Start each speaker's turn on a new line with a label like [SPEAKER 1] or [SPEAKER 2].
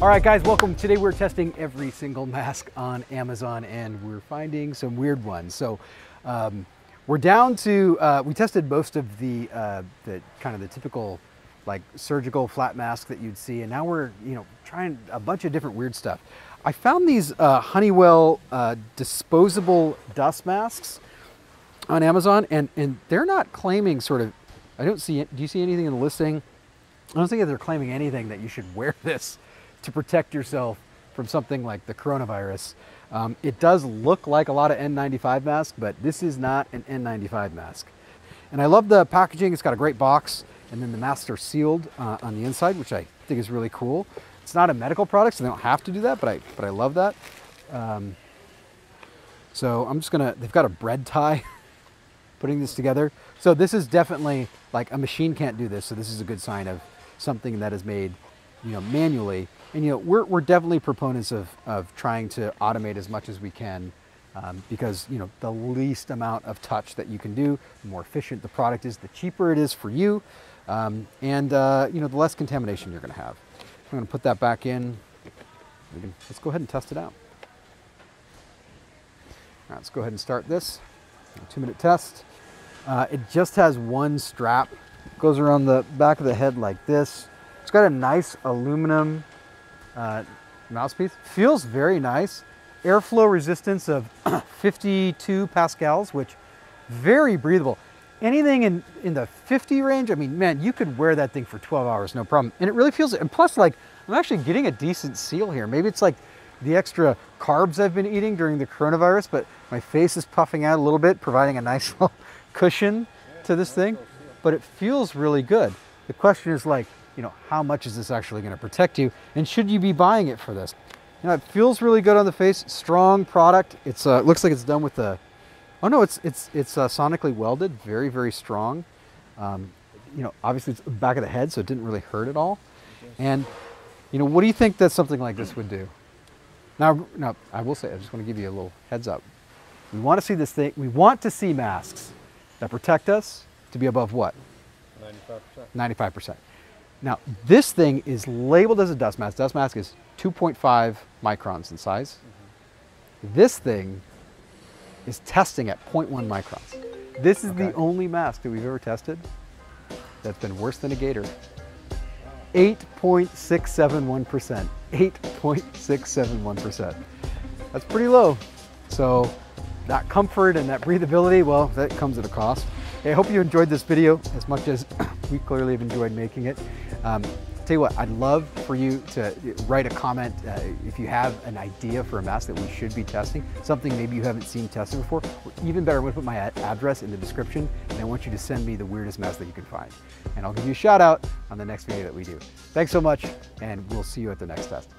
[SPEAKER 1] All right, guys, welcome. Today we're testing every single mask on Amazon and we're finding some weird ones. So um, we're down to, uh, we tested most of the, uh, the kind of the typical like surgical flat mask that you'd see. And now we're, you know, trying a bunch of different weird stuff. I found these uh, Honeywell uh, disposable dust masks on Amazon and, and they're not claiming sort of, I don't see, do you see anything in the listing? I don't think they're claiming anything that you should wear this to protect yourself from something like the coronavirus. Um, it does look like a lot of N95 masks, but this is not an N95 mask. And I love the packaging. It's got a great box, and then the masks are sealed uh, on the inside, which I think is really cool. It's not a medical product, so they don't have to do that, but I, but I love that. Um, so I'm just gonna, they've got a bread tie putting this together. So this is definitely like a machine can't do this. So this is a good sign of something that is made, you know, manually and you know, we're, we're definitely proponents of, of trying to automate as much as we can um, because you know the least amount of touch that you can do, the more efficient the product is, the cheaper it is for you, um, and uh, you know the less contamination you're going to have. I'm going to put that back in. Can, let's go ahead and test it out. All right, let's go ahead and start this. Two minute test. Uh, it just has one strap. It goes around the back of the head like this. It's got a nice aluminum uh, mouthpiece. Feels very nice. Airflow resistance of 52 pascals, which very breathable. Anything in, in the 50 range, I mean, man, you could wear that thing for 12 hours, no problem. And it really feels, and plus like, I'm actually getting a decent seal here. Maybe it's like the extra carbs I've been eating during the coronavirus, but my face is puffing out a little bit, providing a nice little cushion to this thing. But it feels really good. The question is like, you know, how much is this actually going to protect you? And should you be buying it for this? You know, it feels really good on the face. Strong product. It's uh, it looks like it's done with the. Oh no, it's it's it's uh, sonically welded. Very very strong. Um, you know, obviously it's back of the head, so it didn't really hurt at all. And you know, what do you think that something like this would do? Now, now I will say, I just want to give you a little heads up. We want to see this thing. We want to see masks that protect us to be above what? 95%. 95%. Now, this thing is labeled as a dust mask. Dust mask is 2.5 microns in size. Mm -hmm. This thing is testing at 0.1 microns. This is okay. the only mask that we've ever tested that's been worse than a gaiter. 8.671%. 8.671%. That's pretty low. So that comfort and that breathability, well, that comes at a cost. Hey, I hope you enjoyed this video as much as we clearly have enjoyed making it. Um, tell you what, I'd love for you to write a comment uh, if you have an idea for a mask that we should be testing, something maybe you haven't seen tested before, or even better, I'm gonna put my address in the description and I want you to send me the weirdest mask that you can find. And I'll give you a shout out on the next video that we do. Thanks so much and we'll see you at the next test.